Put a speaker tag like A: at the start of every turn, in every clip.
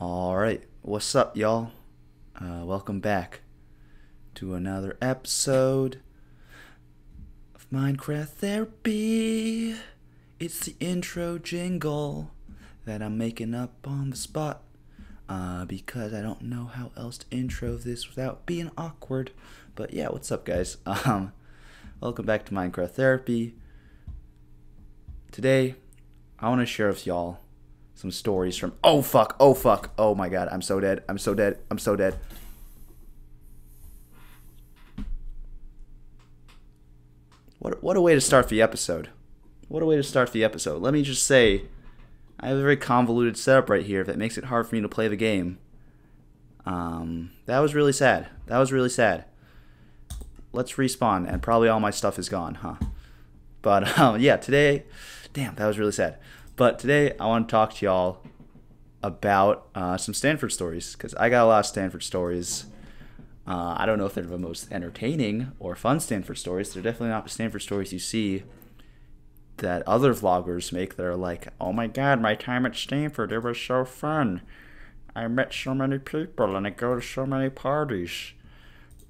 A: All right, what's up, y'all? Uh, welcome back to another episode of Minecraft Therapy. It's the intro jingle that I'm making up on the spot uh, because I don't know how else to intro this without being awkward. But yeah, what's up, guys? Um, welcome back to Minecraft Therapy. Today, I want to share with y'all some stories from. Oh fuck! Oh fuck! Oh my god! I'm so dead! I'm so dead! I'm so dead! What what a way to start the episode! What a way to start the episode! Let me just say, I have a very convoluted setup right here that makes it hard for me to play the game. Um, that was really sad. That was really sad. Let's respawn, and probably all my stuff is gone, huh? But um, yeah, today, damn, that was really sad. But today, I want to talk to y'all about uh, some Stanford stories because I got a lot of Stanford stories. Uh, I don't know if they're the most entertaining or fun Stanford stories. They're definitely not the Stanford stories you see that other vloggers make that are like, oh my god, my time at Stanford, it was so fun. I met so many people and I go to so many parties.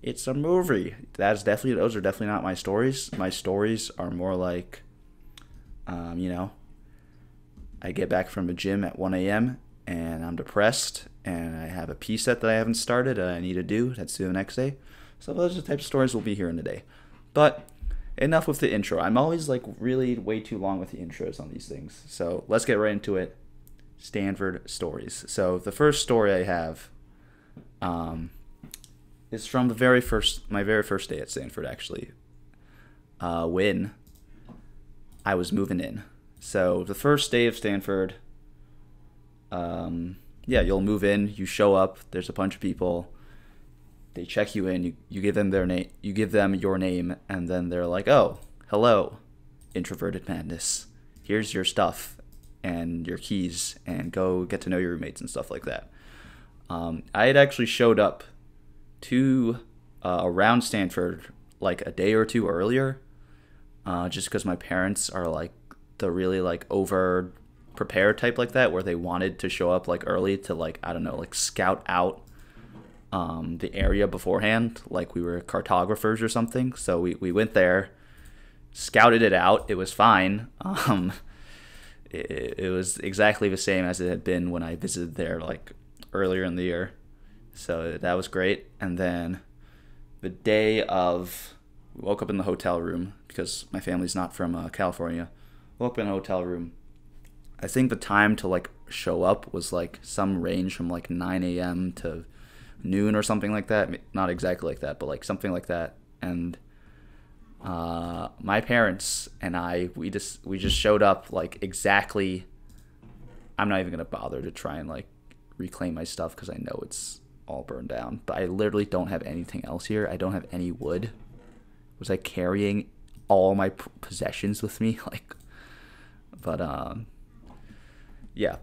A: It's a movie. That's definitely those are definitely not my stories. My stories are more like, um, you know, I get back from a gym at 1 a.m. and I'm depressed and I have a p-set that I haven't started that I need to do. That's due the next day. So those are the type of stories we'll be hearing today. But enough with the intro. I'm always like really way too long with the intros on these things. So let's get right into it. Stanford stories. So the first story I have um, is from the very first my very first day at Stanford actually. Uh, when I was moving in. So the first day of Stanford, um, yeah, you'll move in, you show up, there's a bunch of people, they check you in, you, you give them their name, you give them your name, and then they're like, oh, hello, introverted madness. Here's your stuff and your keys, and go get to know your roommates and stuff like that. Um, I had actually showed up to uh, around Stanford like a day or two earlier, uh, just because my parents are like the really like over prepared type like that, where they wanted to show up like early to like I don't know like scout out um, the area beforehand, like we were cartographers or something. So we, we went there, scouted it out. It was fine. Um, it, it was exactly the same as it had been when I visited there like earlier in the year. So that was great. And then the day of, woke up in the hotel room because my family's not from uh, California. Woke up in a hotel room. I think the time to like show up was like some range from like 9 a.m. to noon or something like that. Not exactly like that, but like something like that. And uh, my parents and I, we just we just showed up like exactly. I'm not even gonna bother to try and like reclaim my stuff because I know it's all burned down. But I literally don't have anything else here. I don't have any wood. Was I carrying all my possessions with me? Like, but um, yeah.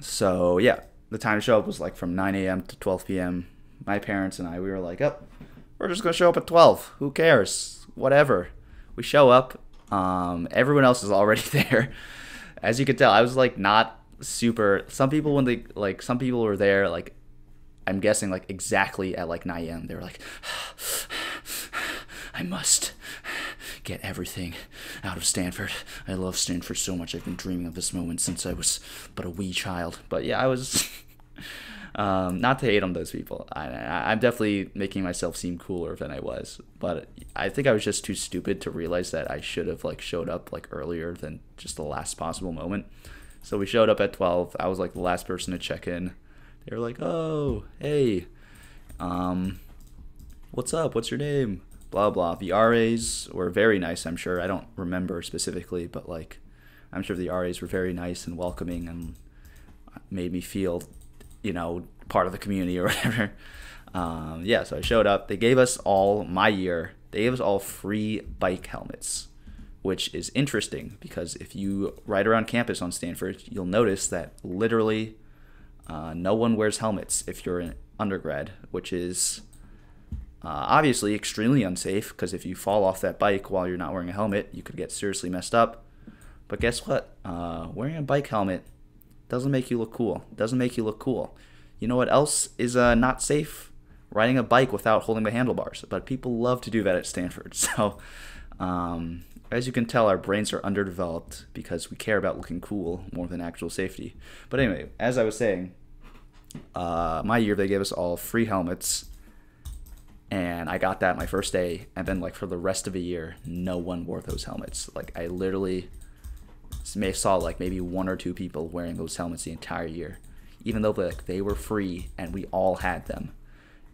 A: So yeah, the time to show up was like from 9 a.m. to 12 p.m. My parents and I, we were like, oh, we're just gonna show up at 12. Who cares? Whatever. We show up. Um, everyone else is already there. As you can tell, I was like not super. Some people when they like, some people were there like, I'm guessing like exactly at like 9 a.m. They were like, I must get everything out of Stanford. I love Stanford so much. I've been dreaming of this moment since I was but a wee child. But yeah, I was. um, not to hate on those people. I, I, I'm definitely making myself seem cooler than I was, but I think I was just too stupid to realize that I should have like showed up like earlier than just the last possible moment. So we showed up at 12. I was like the last person to check in. They were like, "Oh, hey, um, what's up? What's your name?" Blah blah. The RAs were very nice. I'm sure. I don't remember specifically, but like, I'm sure the RAs were very nice and welcoming and made me feel, you know, part of the community or whatever. Um, yeah, so I showed up. They gave us all my year. They gave us all free bike helmets, which is interesting because if you ride around campus on Stanford, you'll notice that literally uh, no one wears helmets if you're an undergrad, which is uh, obviously extremely unsafe because if you fall off that bike while you're not wearing a helmet, you could get seriously messed up. But guess what? Uh, wearing a bike helmet Doesn't make you look cool. Doesn't make you look cool. You know what else is uh, not safe? Riding a bike without holding the handlebars. But people love to do that at Stanford. So, um, as you can tell, our brains are underdeveloped because we care about looking cool more than actual safety. But anyway, as I was saying, uh, my year they gave us all free helmets and I got that my first day, and then like for the rest of a year, no one wore those helmets. Like I literally may saw like maybe one or two people wearing those helmets the entire year, even though like they were free and we all had them.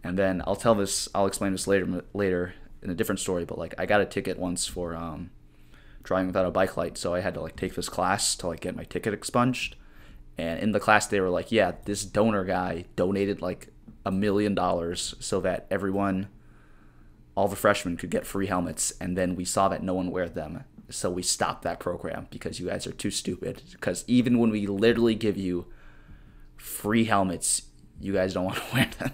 A: And then I'll tell this, I'll explain this later later in a different story. But like I got a ticket once for um, driving without a bike light, so I had to like take this class to like get my ticket expunged. And in the class, they were like, "Yeah, this donor guy donated like a million dollars so that everyone, all the freshmen, could get free helmets. And then we saw that no one wear them. So we stopped that program because you guys are too stupid. Because even when we literally give you free helmets, you guys don't want to wear them.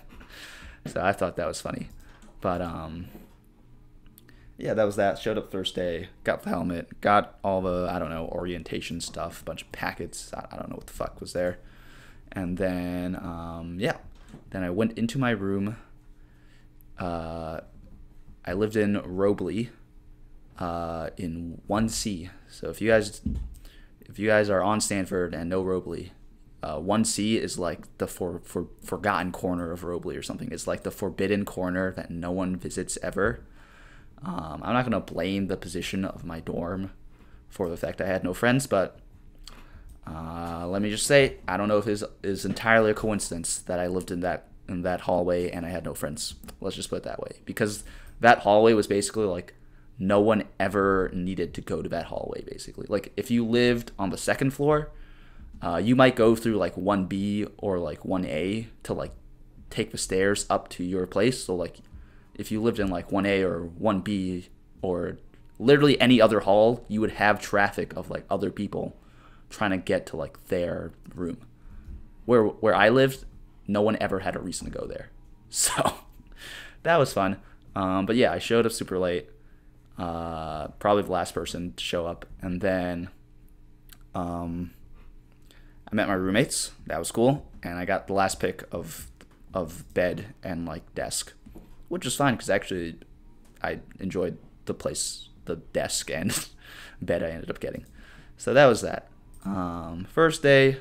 A: so I thought that was funny. But, um, yeah, that was that. Showed up Thursday, got the helmet, got all the, I don't know, orientation stuff, A bunch of packets. I, I don't know what the fuck was there. And then, um, yeah, then I went into my room. Uh, I lived in Roble, uh, in one C. So if you guys, if you guys are on Stanford and know Roble, uh, one C is like the for, for forgotten corner of Roble or something. It's like the forbidden corner that no one visits ever. Um, I'm not gonna blame the position of my dorm for the fact I had no friends, but uh, let me just say, I don't know if it is entirely a coincidence that I lived in that in that hallway and I had no friends. Let's just put it that way, because that hallway was basically like no one ever needed to go to that hallway. Basically, like if you lived on the second floor, uh, you might go through like one B or like one A to like take the stairs up to your place. So like if you lived in like one A or one B or literally any other hall, you would have traffic of like other people trying to get to like their room. Where where I lived, no one ever had a reason to go there. So that was fun. Um, but yeah, I showed up super late. Uh, probably the last person to show up, and then um, I met my roommates. That was cool, and I got the last pick of of bed and like desk, which was fine because actually I enjoyed the place, the desk and bed I ended up getting. So that was that. Um, first day.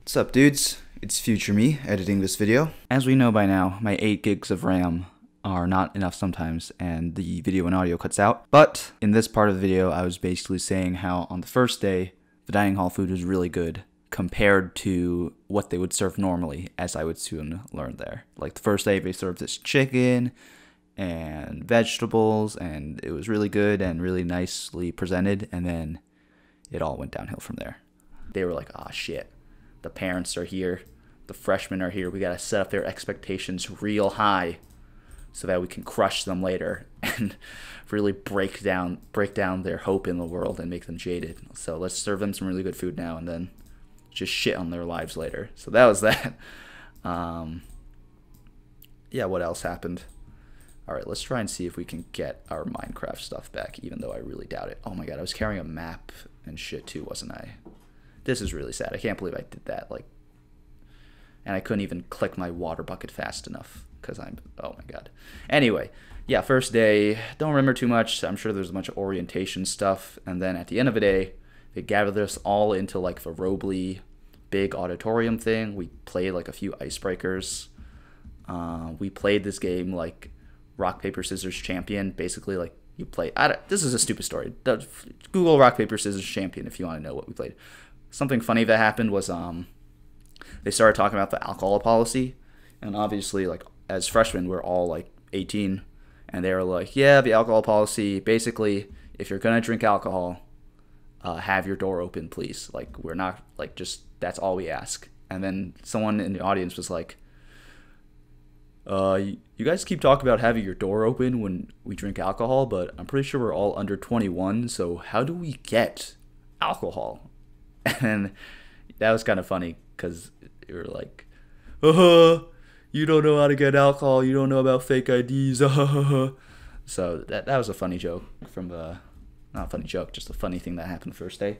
A: What's up, dudes? It's future me editing this video. As we know by now, my 8 gigs of RAM are not enough sometimes and the video and audio cuts out. But in this part of the video, I was basically saying how on the first day, the dining hall food was really good compared to what they would serve normally, as I would soon learn there. Like the first day, they served this chicken and vegetables, and it was really good and really nicely presented. And then it all went downhill from there. They were like, ah, shit. The parents are here. The freshmen are here. We got to set up their expectations real high so that we can crush them later and really break down break down their hope in the world and make them jaded. So let's serve them some really good food now and then just shit on their lives later. So that was that. Um, yeah, what else happened? All right, let's try and see if we can get our Minecraft stuff back, even though I really doubt it. Oh my god, I was carrying a map and shit too, wasn't I? This is really sad. I can't believe I did that. Like, and I couldn't even click my water bucket fast enough because I'm. Oh my god. Anyway, yeah, first day. Don't remember too much. I'm sure there's a bunch of orientation stuff, and then at the end of the day, they gathered us all into like the Roble big auditorium thing. We played like a few icebreakers. Uh, we played this game like rock paper scissors champion, basically like you play. this is a stupid story. Google rock paper scissors champion if you want to know what we played. Something funny that happened was um, they started talking about the alcohol policy, and obviously like as freshmen we're all like 18, and they were like, yeah, the alcohol policy. Basically, if you're gonna drink alcohol, uh, have your door open, please. Like we're not like just that's all we ask. And then someone in the audience was like, uh, you guys keep talking about having your door open when we drink alcohol, but I'm pretty sure we're all under 21. So how do we get alcohol? And that was kind of funny because you were like, uh huh, you don't know how to get alcohol. You don't know about fake IDs. Uh huh. so that that was a funny joke from the, not a funny joke, just a funny thing that happened the first day.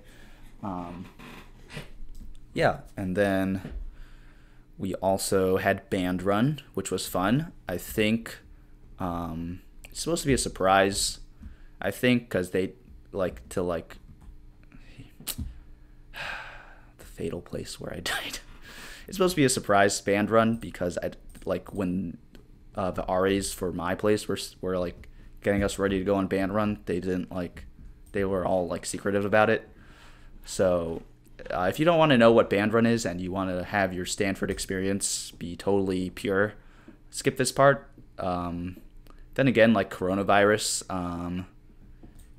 A: Um, yeah, and then we also had band run, which was fun. I think um, it's supposed to be a surprise. I think because they like to like the fatal place where I died. It's supposed to be a surprise band run because I like when uh, the RAs for my place were were like getting us ready to go on band run. They didn't like they were all like secretive about it. So uh, if you don't want to know what band run is and you want to have your Stanford experience be totally pure, skip this part. Um, then again, like coronavirus um,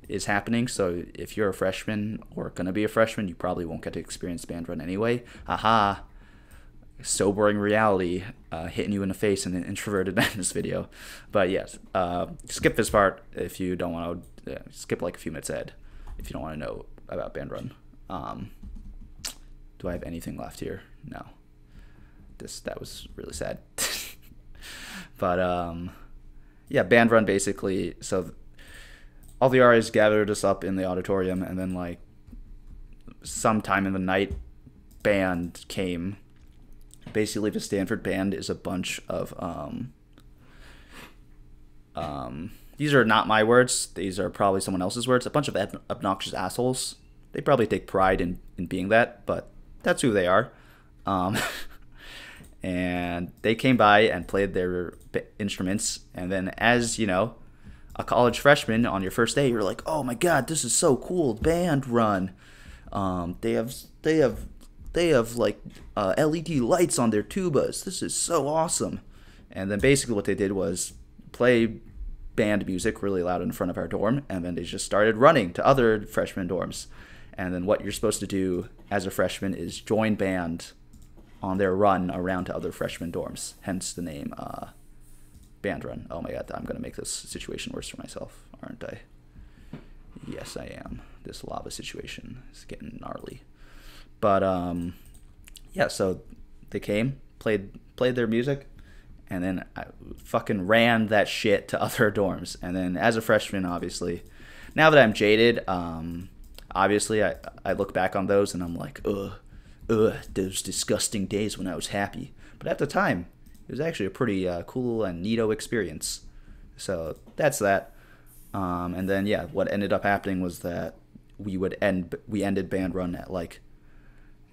A: is happening, so if you're a freshman or gonna be a freshman, you probably won't get to experience band run anyway. Aha! Sobering reality uh, hitting you in the face in an introverted this video. But yes, uh, skip this part if you don't want to. Uh, skip like a few minutes ahead if you don't want to know about band run. Um, do I have anything left here? No. This that was really sad. but um, yeah, band run basically. So all the RAs gathered us up in the auditorium, and then like sometime in the night, band came. Basically, the Stanford band is a bunch of um, um, these are not my words. These are probably someone else's words. A bunch of obnoxious assholes. They probably take pride in, in being that, but that's who they are. Um, and they came by and played their instruments. And then, as you know, a college freshman on your first day, you're like, "Oh my god, this is so cool! Band run. Um, they have they have they have like uh, LED lights on their tubas. This is so awesome." And then basically what they did was play band music really loud in front of our dorm, and then they just started running to other freshman dorms. And then what you're supposed to do as a freshman is join band on their run around to other freshman dorms. Hence the name uh, Band Run. Oh my god, I'm gonna make this situation worse for myself, aren't I? Yes, I am. This lava situation is getting gnarly. But um, yeah. So they came, played played their music, and then I fucking ran that shit to other dorms. And then as a freshman, obviously, now that I'm jaded, um, obviously I I look back on those and I'm like, ugh ugh, those disgusting days when I was happy. But at the time, it was actually a pretty uh, cool and neato experience. So that's that. Um, and then yeah, what ended up happening was that we would end we ended band run at like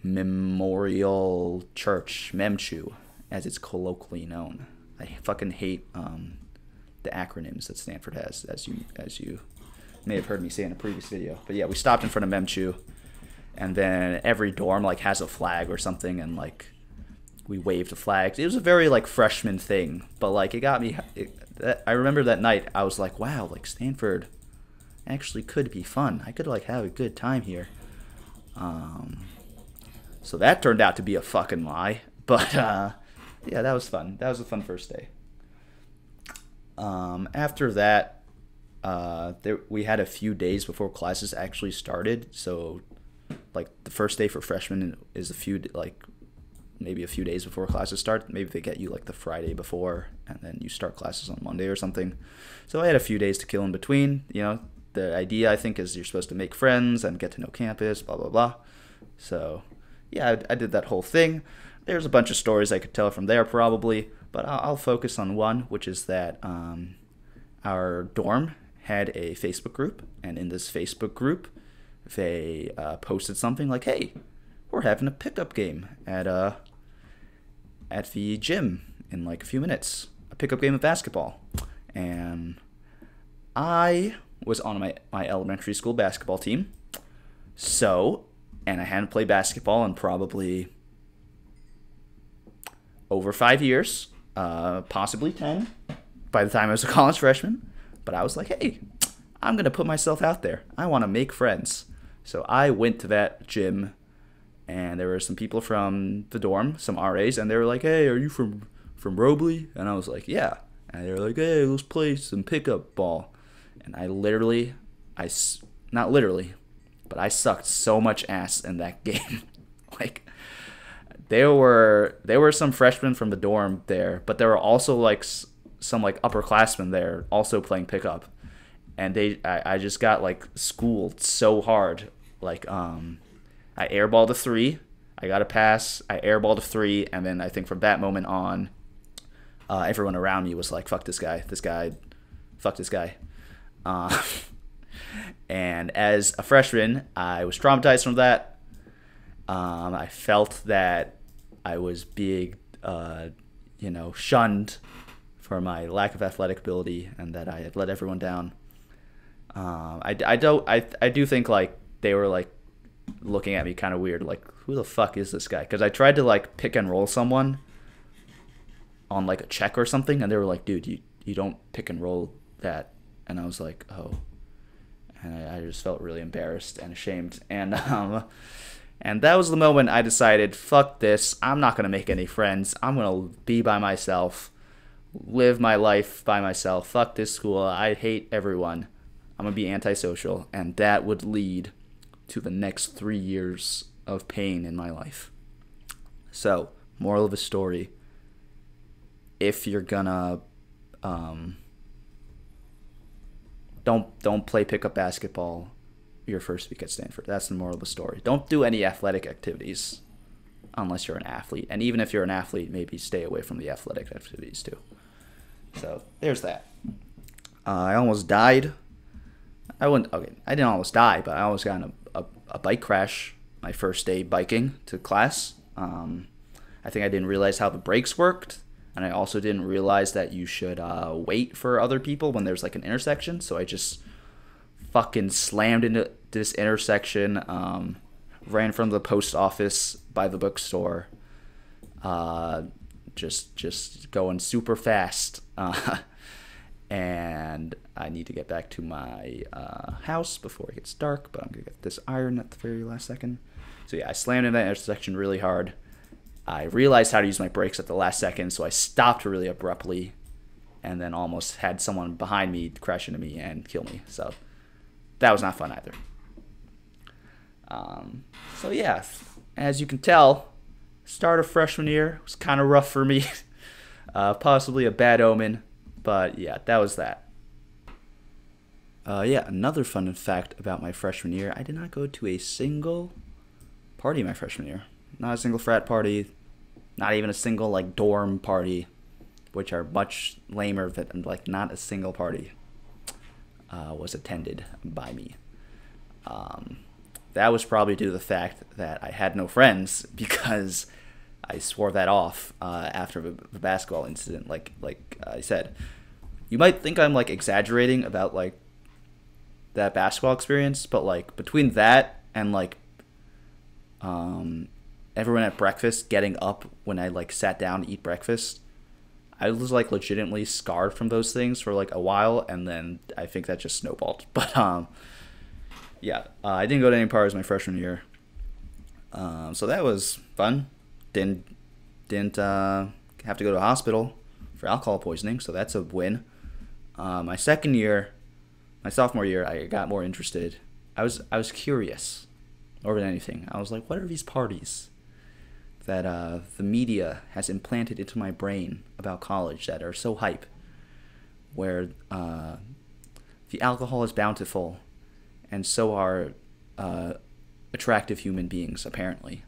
A: Memorial Church, Memchu, as it's colloquially known. I fucking hate um, the acronyms that Stanford has, as you as you may have heard me say in a previous video. But yeah, we stopped in front of Memchu and then every dorm like has a flag or something and like we waved the flags. It was a very like freshman thing but like it got me it, that, i remember that night i was like wow like stanford actually could be fun. I could like have a good time here. Um so that turned out to be a fucking lie but uh yeah that was fun. That was a fun first day. Um after that uh there we had a few days before classes actually started so like the first day for freshmen is a few like maybe a few days before classes start. Maybe they get you like the Friday before, and then you start classes on Monday or something. So I had a few days to kill in between. You know, the idea I think is you're supposed to make friends and get to know campus, blah blah blah. So yeah, I, I did that whole thing. There's a bunch of stories I could tell from there probably, but I'll, I'll focus on one, which is that um, our dorm had a Facebook group, and in this Facebook group, they uh, posted something like, "Hey, we're having a pickup game at uh at the gym in like a few minutes. A pickup game of basketball." And I was on my my elementary school basketball team. So, and I hadn't played basketball in probably over five years, uh, possibly 10 by the time I was a college freshman. But I was like, hey, I'm going to put myself out there. I want to make friends. So I went to that gym, and there were some people from the dorm, some RAs, and they were like, "Hey, are you from from Roble?" And I was like, "Yeah." And they were like, "Hey, let's play some pickup ball." And I literally, I not literally, but I sucked so much ass in that game. like there were there were some freshmen from the dorm there, but there were also like some like upperclassmen there also playing pickup and they I, I just got like schooled so hard like um, I airballed a three. I got a pass. I airballed a three, and then I think from that moment on, uh, everyone around me was like, "Fuck this guy! This guy, fuck this guy." Uh, and as a freshman, I was traumatized from that. Um, I felt that I was being, uh, you know, shunned for my lack of athletic ability, and that I had let everyone down. Um, I, I don't I I do think like they were like looking at me kind of weird, like who the fuck is this guy? Because I tried to like pick and roll someone on like a check or something, and they were like, dude, you you don't pick and roll that, and I was like, oh, and I, I just felt really embarrassed and ashamed, and um. And that was the moment I decided, fuck this. I'm not going to make any friends. I'm going to be by myself, live my life by myself. Fuck this school. I hate everyone. I'm going to be antisocial. And that would lead to the next three years of pain in my life. So, moral of the story if you're gonna um, don't don't play pickup basketball your first week at Stanford. That's the moral of the story. Don't do any athletic activities unless you're an athlete. And even if you're an athlete, maybe stay away from the athletic activities too. So there's that. Uh, I almost died. I wouldn't. Okay, I didn't almost die, but I almost got in a, a, a bike crash my first day biking to class. Um, I think I didn't realize how the brakes worked, and I also didn't realize that you should uh, wait for other people when there's like an intersection. So I just fucking slammed into this intersection, um, ran from the post office by the bookstore, uh, just just going super fast, uh, and I need to get back to my uh, house before it gets dark. But I'm gonna get this iron at the very last second. So yeah, I slammed in that intersection really hard. I realized how to use my brakes at the last second, so I stopped really abruptly, and then almost had someone behind me crash into me and kill me. So that was not fun either. Um, so yeah, as you can tell, start of freshman year was kind of rough for me. uh, possibly a bad omen, but yeah, that was that. Uh, yeah, another fun fact about my freshman year: I did not go to a single party my freshman year. Not a single frat party, not even a single like dorm party, which are much lamer than like not a single party uh, was attended by me. Um, that was probably due to the fact that I had no friends because I swore that off uh, after the, the, basketball incident. Like like I said, you might think I'm like exaggerating about like that basketball experience, but like between that and like um, everyone at breakfast getting up when I like sat down to eat breakfast, I was like legitimately scarred from those things for like a while, and then I think that just snowballed. But um, yeah, uh, I didn't go to any parties my freshman year, um, so that was fun. Didn't didn't uh, have to go to a hospital for alcohol poisoning, so that's a win. Uh, my second year, my sophomore year, I got more interested. I was I was curious more than anything. I was like, what are these parties? that uh, the media has implanted into my brain about college that are so hype, where uh, the alcohol is bountiful, and so are uh, attractive human beings, apparently.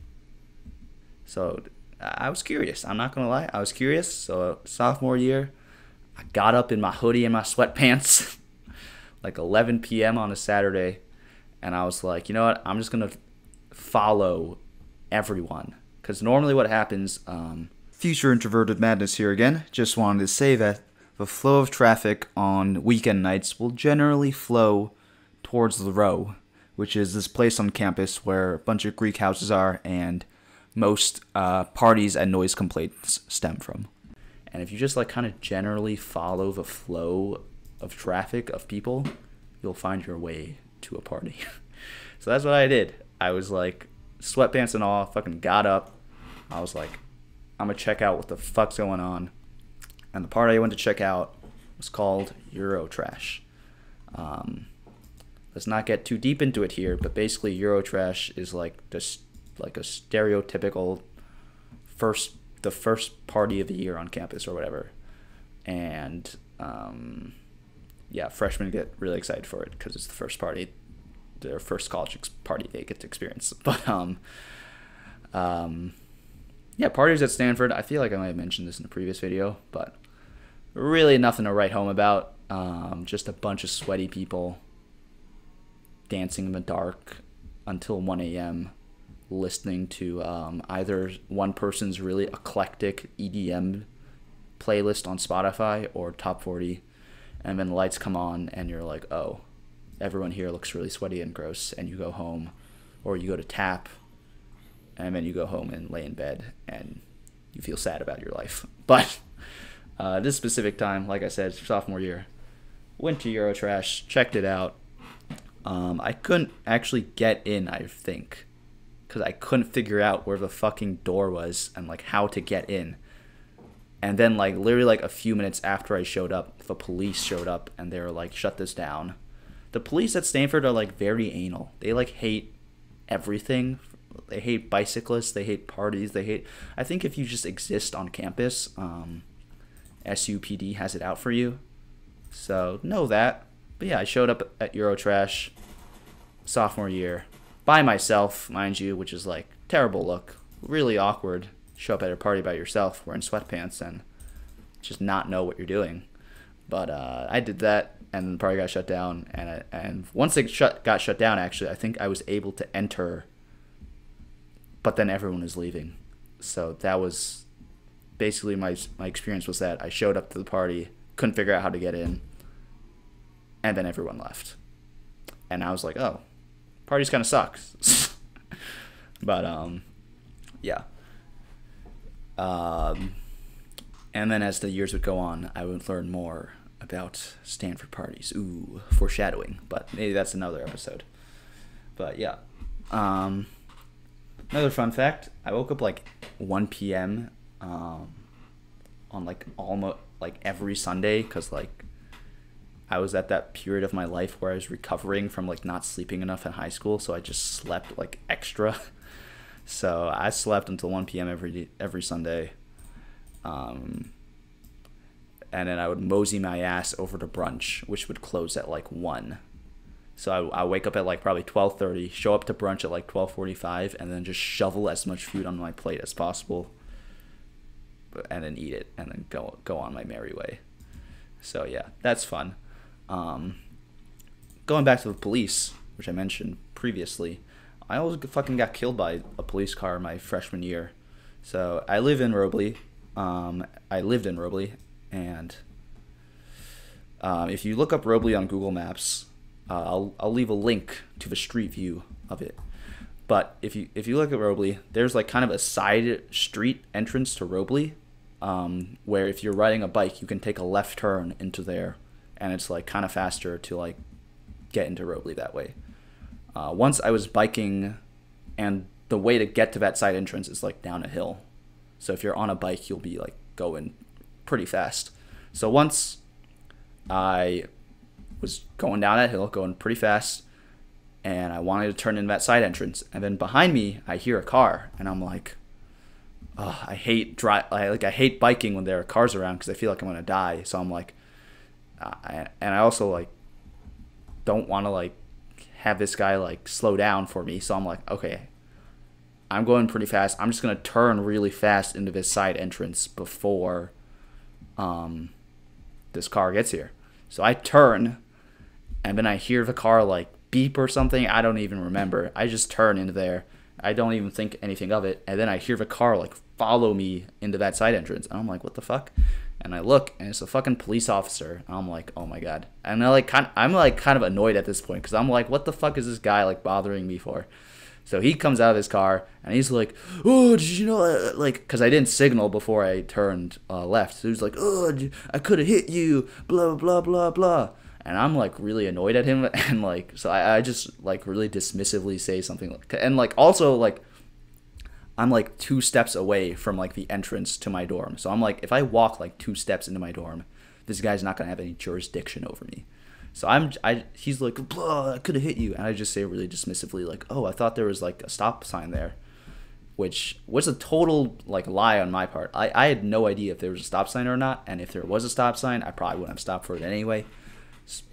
A: So I was curious. I'm not gonna lie, I was curious. So sophomore year, I got up in my hoodie and my sweatpants, like 11 p.m. on a Saturday, and I was like, you know what? I'm just gonna follow everyone because normally what happens, um, future introverted madness here again, just wanted to say that the flow of traffic on weekend nights will generally flow towards the row, which is this place on campus where a bunch of Greek houses are and most uh, parties and noise complaints stem from. And if you just like kind of generally follow the flow of traffic of people, you'll find your way to a party. so that's what I did. I was like sweatpants and all, fucking got up, I was like, I'm gonna check out what the fuck's going on. And the party I went to check out was called Eurotrash. Um, let's not get too deep into it here, but basically Eurotrash is like just like a stereotypical first the first party of the year on campus or whatever. And um, yeah, freshmen get really excited for it because it's the first party, their first college party they get to experience. But um, Um, yeah, parties at Stanford. I feel like I might have mentioned this in a previous video, but really nothing to write home about. Um, just a bunch of sweaty people dancing in the dark until 1 a.m., listening to um, either one person's really eclectic EDM playlist on Spotify or Top 40, and then the lights come on, and you're like, oh, everyone here looks really sweaty and gross, and you go home, or you go to tap, and then you go home and lay in bed, and you feel sad about your life. But uh, this specific time, like I said, sophomore year, went to Eurotrash, checked it out. Um, I couldn't actually get in, I think, because I couldn't figure out where the fucking door was and like how to get in. And then like literally like a few minutes after I showed up, the police showed up and they were like, "Shut this down." The police at Stanford are like very anal. They like hate everything. They hate bicyclists. They hate parties. They hate. I think if you just exist on campus, um, SUPD has it out for you. So know that. But yeah, I showed up at Eurotrash sophomore year by myself, mind you, which is like terrible look, really awkward. Show up at a party by yourself wearing sweatpants and just not know what you're doing. But uh, I did that, and the party got shut down. And I, and once it shut got shut down, actually, I think I was able to enter. But then everyone was leaving, so that was basically my my experience was that I showed up to the party, couldn't figure out how to get in, and then everyone left, and I was like, oh, parties kind of sucks. but um, yeah. Um, and then as the years would go on, I would learn more about Stanford parties. Ooh, foreshadowing, but maybe that's another episode. But yeah. Um, another fun fact: I woke up like 1 p.m. Um, on like almost like every Sunday because like I was at that period of my life where I was recovering from like not sleeping enough in high school, so I just slept like extra. so I slept until 1 p.m. every every Sunday. Um, and then I would mosey my ass over to brunch, which would close at like one. So I, I wake up at like probably 12:30, show up to brunch at like 12:45, and then just shovel as much food on my plate as possible, and then eat it, and then go go on my merry way. So yeah, that's fun. Um, going back to the police, which I mentioned previously, I almost fucking got killed by a police car my freshman year. So I live in Roble. Um, I lived in Roble, and um, if you look up Roble on Google Maps, uh, I'll I'll leave a link to the street view of it. But if you if you look at Roble, there's like kind of a side street entrance to Roble, um, where if you're riding a bike, you can take a left turn into there and it's like kind of faster to like get into Roble that way. Uh, once I was biking, and the way to get to that side entrance is like down a hill. So if you're on a bike, you'll be like going pretty fast. So once I was going down that hill, going pretty fast, and I wanted to turn in that side entrance, and then behind me I hear a car, and I'm like, I hate drive, I, like I hate biking when there are cars around because I feel like I'm gonna die. So I'm like, and I also like don't want to like have this guy like slow down for me. So I'm like, okay, I'm going pretty fast. I'm just gonna turn really fast into this side entrance before um this car gets here. So I turn, and then I hear the car like beep or something. I don't even remember. I just turn into there. I don't even think anything of it, and then I hear the car like follow me into that side entrance, and I'm like, what the fuck? And I look and it's a fucking police officer. I'm like, oh my god. And I like kind, I'm like kind of annoyed at this point because I'm like, what the fuck is this guy like bothering me for? So he comes out of his car and he's like, oh, did you know, uh, like, because I didn't signal before I turned uh, left. So he's like, oh, I could have hit you, blah blah blah blah. And I'm like really annoyed at him and like, so I, I just like really dismissively say something and like also like I'm like two steps away from like the entrance to my dorm. So I'm like, if I walk like two steps into my dorm, this guy's not gonna have any jurisdiction over me. So I'm, I, he's like, I could have hit you, and I just say really dismissively like, oh, I thought there was like a stop sign there, which was a total like lie on my part. I, I had no idea if there was a stop sign or not, and if there was a stop sign, I probably wouldn't have stopped for it anyway.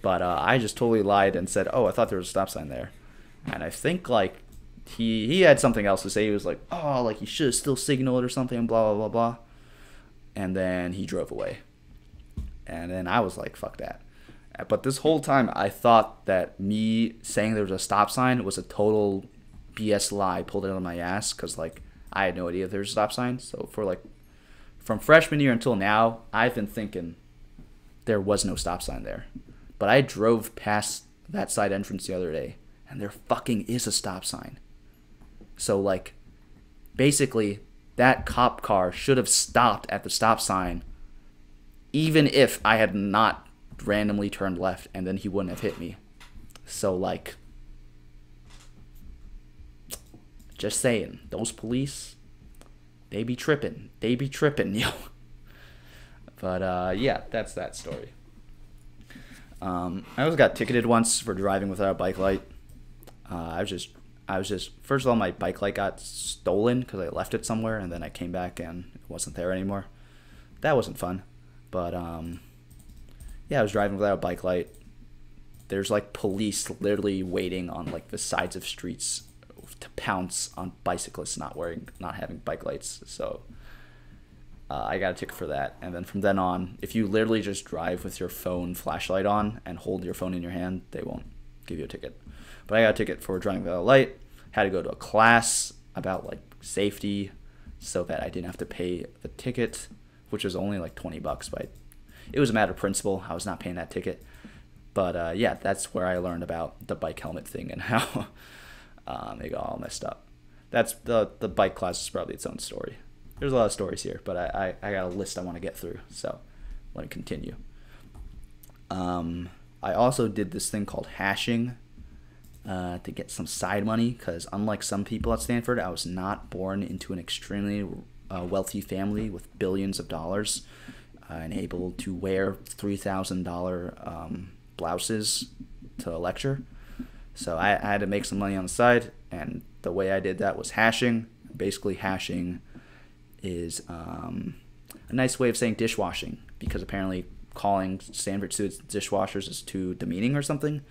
A: But uh, I just totally lied and said, oh, I thought there was a stop sign there, and I think like he he had something else to say. He was like, "Oh, like you should have still signaled or something." Blah blah blah blah. And then he drove away. And then I was like, "Fuck that." Uh, but this whole time, I thought that me saying there was a stop sign was a total BS lie pulled out of my ass because like I had no idea there was a stop sign. So for like from freshman year until now, I've been thinking there was no stop sign there. But I drove past that side entrance the other day and there fucking is a stop sign. So like basically that cop car should have stopped at the stop sign even if I had not randomly turned left and then he wouldn't have hit me. So like just saying, those police they be tripping. They be tripping, yo. But uh, yeah, that's that story. Um, I also got ticketed once for driving without a bike light. Uh, I was just, I was just. First of all, my bike light got stolen because I left it somewhere, and then I came back and it wasn't there anymore. That wasn't fun. But um, yeah, I was driving without a bike light. There's like police literally waiting on like the sides of streets to pounce on bicyclists not wearing, not having bike lights. So uh, I got a ticket for that. And then from then on, if you literally just drive with your phone flashlight on and hold your phone in your hand, they won't give you a ticket. But I got a ticket for driving without a light. Had to go to a class about like safety, so that I didn't have to pay the ticket, which was only like twenty bucks. But it was a matter of principle. I was not paying that ticket. But uh, yeah, that's where I learned about the bike helmet thing and how um, it got all messed up. That's the the bike class is probably its own story. There's a lot of stories here, but I, I, I got a list I want to get through, so let me continue. Um, I also did this thing called hashing uh, to get some side money because unlike some people at Stanford, I was not born into an extremely uh, wealthy family with billions of dollars uh, and able to wear three thousand um, blouses to a lecture. So I, I had to make some money on the side, and the way I did that was hashing. Basically, hashing is um, a nice way of saying dishwashing because apparently calling Stanford students dishwashers is too demeaning or something.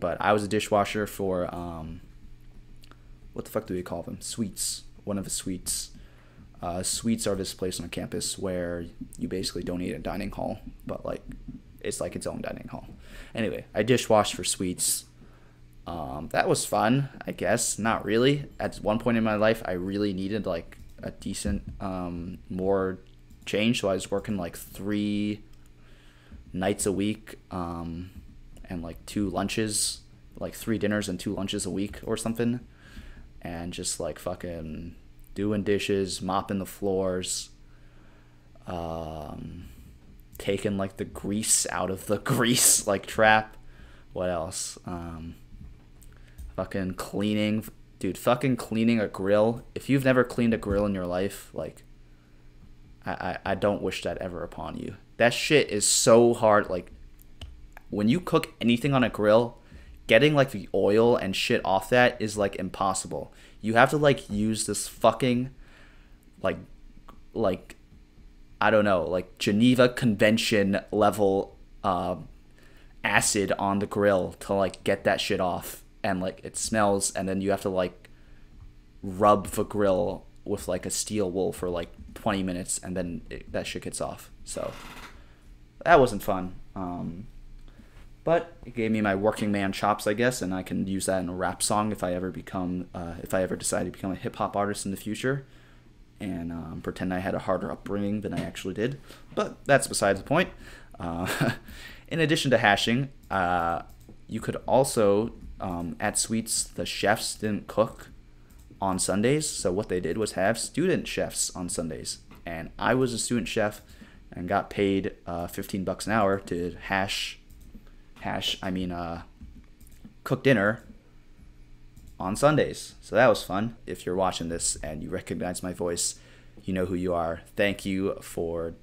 A: But I was a dishwasher for um, what the fuck do we call them? Suites. One of the suites. Uh, suites are this place on campus where you basically don't eat a dining hall, but like it's like its own dining hall. Anyway, I dishwashed for suites um, that was fun, I guess. Not really. At one point in my life, I really needed like a decent, um, more change. So I was working like three nights a week um, and like two lunches, like three dinners and two lunches a week or something. And just like fucking doing dishes, mopping the floors, um, taking like the grease out of the grease like trap. What else? Um, fucking cleaning dude fucking cleaning a grill if you've never cleaned a grill in your life like I, I, I don't wish that ever upon you that shit is so hard like when you cook anything on a grill getting like the oil and shit off that is like impossible. You have to like use this fucking like like i don't know like geneva convention level uh, acid on the grill to like get that shit off. And like it smells and then you have to like rub the grill with like a steel wool for like 20 minutes and then it, that shit gets off. So that wasn't fun. Um, but it gave me my working man chops i guess and i can use that in a rap song if i ever become uh, if i ever decide to become a hip-hop artist in the future and um, pretend i had a harder upbringing than i actually did but that's besides the point uh, in addition to hashing uh, you could also um, at Suites, the chefs didn't cook on Sundays. So what they did was have student chefs on Sundays. And I was a student chef and got paid uh, 15 bucks an hour to hash, hash, I mean, uh, cook dinner on Sundays. So that was fun. If you're watching this and you recognize my voice, you know who you are. Thank you for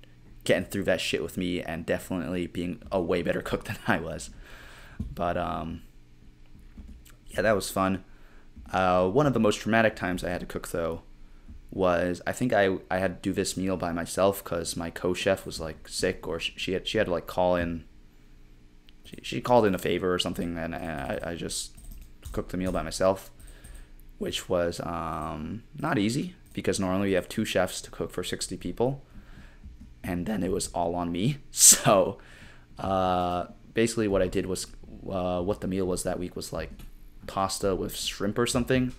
A: getting through that shit with me and definitely being a way better cook than I was. But um yeah, that was fun. Uh, one of the most traumatic times I had to cook though was I think I I had to do this meal by myself because my co-chef was like sick or she had she had to like call in. She, she called in a favor or something and, and I, I just cooked the meal by myself. which was um, not easy because normally you have two chefs to cook for 60 people, and then it was all on me. So uh, basically, what I did was uh, what the meal was that week was like pasta with shrimp or something.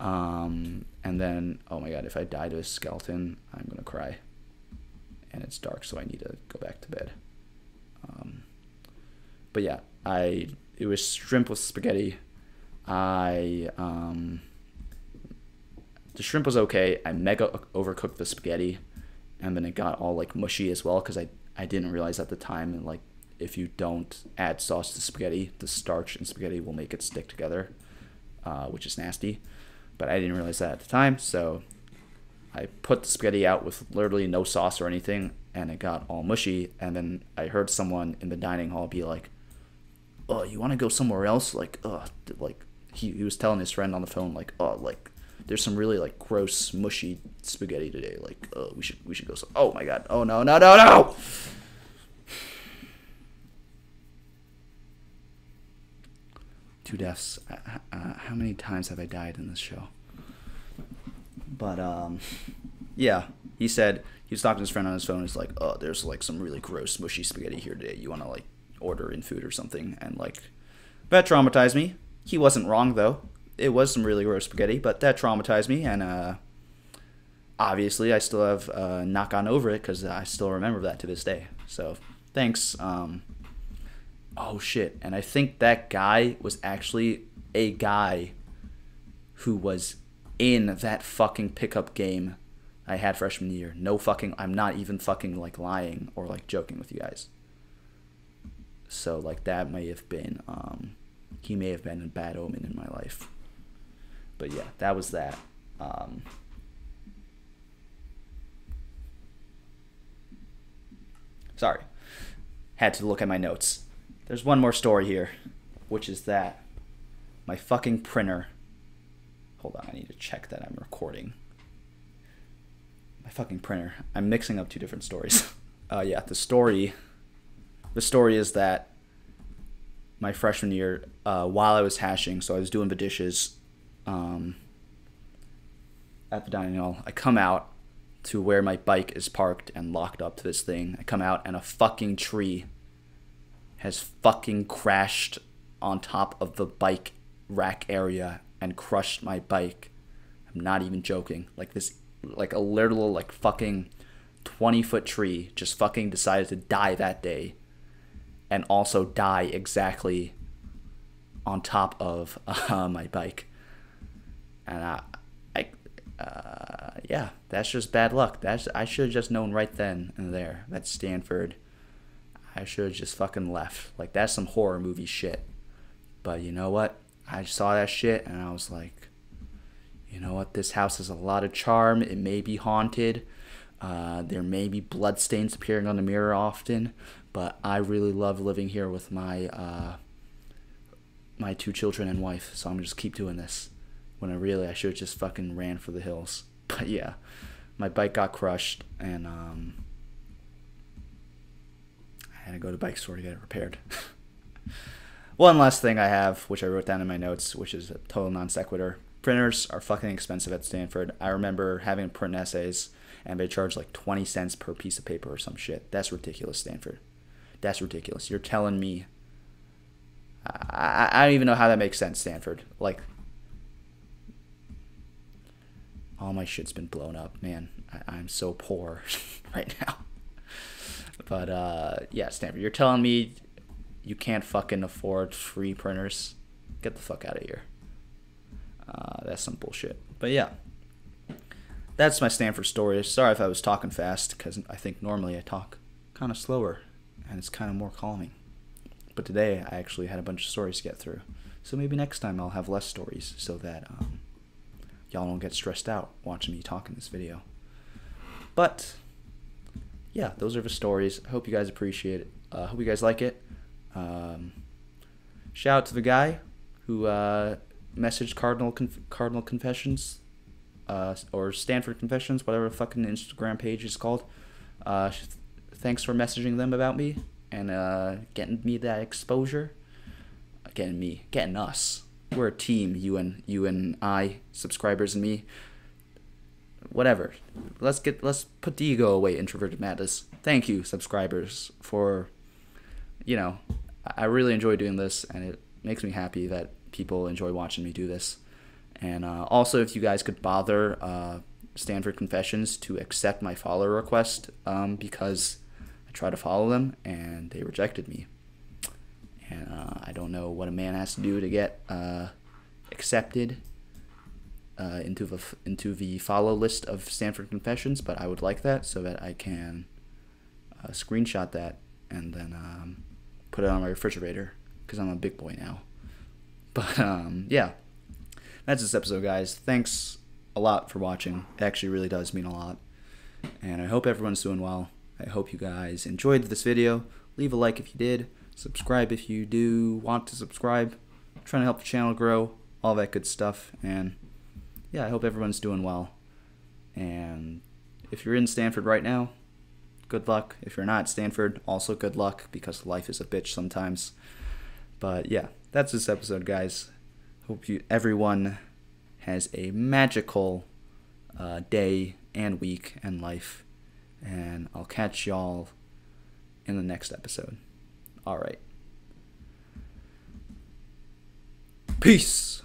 A: Um, and then, oh my god, if I die to a skeleton, I'm gonna cry. And it's dark, so I need to go back to bed. Um, but yeah, I it was shrimp with spaghetti. I um, the shrimp was okay. I mega overcooked the spaghetti, and then it got all like mushy as well because I I didn't realize at the time and like if you don't add sauce to spaghetti, the starch in spaghetti will make it stick together, uh, which is nasty. But I didn't realize that at the time, so I put the spaghetti out with literally no sauce or anything, and it got all mushy. And then I heard someone in the dining hall be like, "Oh, you want to go somewhere else?" Like, oh, like he, he was telling his friend on the phone, like, "Oh, like there's some really like gross mushy spaghetti today. Like, oh, we should we should go." So, oh my god, oh no no no no. two deaths. Uh, uh, how many times have I died in this show? But um, yeah, he said he was talking to his friend on his phone. He's like, "Oh, there's like some really gross, mushy spaghetti here today. You want to like order in food or something?" And like, that traumatized me. He wasn't wrong though. It was some really gross spaghetti, but that traumatized me, and uh, obviously I still have uh, not gone over it because I still remember that to this day. So thanks. Um, oh shit. And I think that guy was actually a guy who was in that fucking pickup game I had freshman year. No fucking, I'm not even fucking like lying or like joking with you guys. So like that may have been, um, he may have been a bad omen in my life. But yeah, that was that. Um, sorry, had to look at my notes. There's one more story here, which is that my fucking printer. Hold on, I need to check that I'm recording. My fucking printer. I'm mixing up two different stories. uh, yeah, the story. The story is that my freshman year, uh, while I was hashing, so I was doing the dishes um, at the dining hall. I come out to where my bike is parked and locked up to this thing. I come out and a fucking tree has fucking crashed on top of the bike rack area and crushed my bike. I'm not even joking. Like this, like a literal, like fucking 20 foot tree just fucking decided to die that day and also die exactly on top of uh, my bike. And I, I, uh, yeah, that's just bad luck. That's I should have just known right then and there that Stanford I should have just fucking left. Like that's some horror movie shit. But you know what? I saw that shit and I was like, you know what? This house has a lot of charm. It may be haunted. Uh, there may be bloodstains appearing on the mirror often, but I really love living here with my uh, my two children and wife. So I'm gonna just keep doing this. When I really I should have just fucking ran for the hills. But yeah, my bike got crushed and um, had to go to the bike store to get it repaired. One last thing I have, which I wrote down in my notes, which is a total non sequitur. Printers are fucking expensive at Stanford. I remember having to print essays, and they charge like 20 cents per piece of paper or some shit. That's ridiculous, Stanford. That's ridiculous. You're telling me. I, I don't even know how that makes sense, Stanford. Like, all my shit's been blown up, man. I, I'm so poor right now. But uh, yeah, Stanford, you're telling me you can't fucking afford free printers? Get the fuck out of here. Uh, that's some bullshit. But yeah, that's my Stanford story. Sorry if I was talking fast, because I think normally I talk kind of slower, and it's kind of more calming. But today I actually had a bunch of stories to get through. So maybe next time I'll have less stories, so that um, y'all don't get stressed out watching me talk in this video. But yeah, those are the stories. I hope you guys appreciate it. I uh, hope you guys like it. Um, shout out to the guy who uh, messaged Cardinal Conf- Cardinal Confessions uh, or Stanford Confessions, whatever the fucking Instagram page is called. Uh, thanks for messaging them about me and uh, getting me that exposure. Getting me, getting us we're a team. You and you and I, subscribers and me. Whatever. Let's get let's put the ego away. Introverted madness. Thank you, subscribers, for. You know, I really enjoy doing this, and it makes me happy that people enjoy watching me do this. And uh, also, if you guys could bother uh, Stanford Confessions to accept my follow request um, because I tried to follow them and they rejected me. And uh, I don't know what a man has to do to get uh, accepted uh, into the into the follow list of Stanford Confessions, but I would like that so that I can uh, screenshot that and then um, put it on my refrigerator because I'm a big boy now. But um, yeah, that's this episode, guys. Thanks a lot for watching. It actually really does mean a lot. And I hope everyone's doing well. I hope you guys enjoyed this video. Leave a like if you did. Subscribe if you do want to subscribe. I'm trying to help the channel grow. All that good stuff. And yeah, I hope everyone's doing well. And if you're in Stanford right now, good luck. If you're not Stanford, also good luck because life is a bitch sometimes. But yeah, that's this episode, guys. Hope you everyone has a magical uh, day and week and life. And I'll catch y'all in the next episode. All right. Peace.